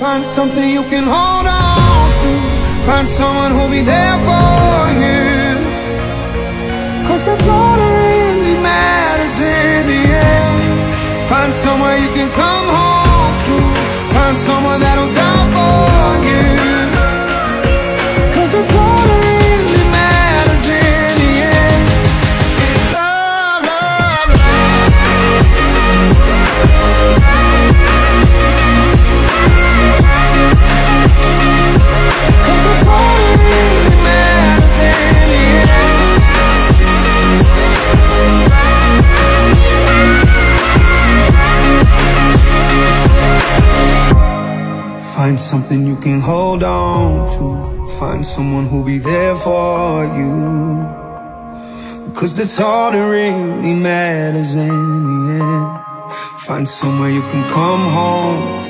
Find something you can hold on to. Find someone who'll be there for you. Cause that's all that really matters in the end. Find somewhere you can come home to. Find someone that'll Find something you can hold on to. Find someone who'll be there for you. Cause that's all that really matters in the end. Find somewhere you can come home.